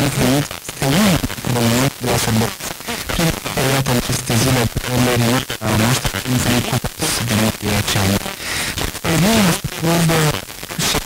infinit străin de moment de sărbători. Prin care, iată, în aceste zile merit a noastră infinit cu toți din ocean. Noi este vorba și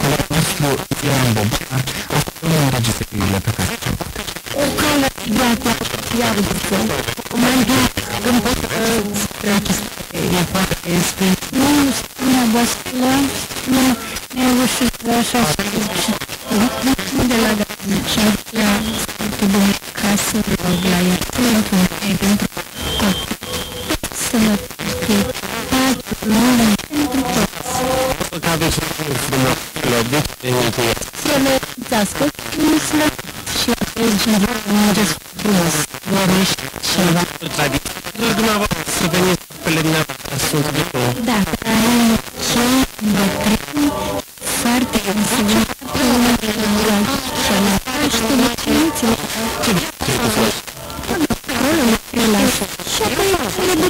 colegul nostru Ioan Bobea a făcut înregistrările pe care le-am O cale dreaptă, iar după, mai când pot spre aceste epoache, spre nu spune băsculă, nu ne reușit așa și de la și la foarte bune ca să rog la ea pentru ei, pentru copii, sănătate, pace, lume, pentru toți. Că aveți un frumos melodic de mântuire. Să le țească, nu să le și apoi cineva mergeți frumos, vorbești ceva. Tradiție. Noi dumneavoastră să veniți pe dumneavoastră sunt de tot. Da, dar cei bătrâni foarte însemnat la Paște, la Cinițele,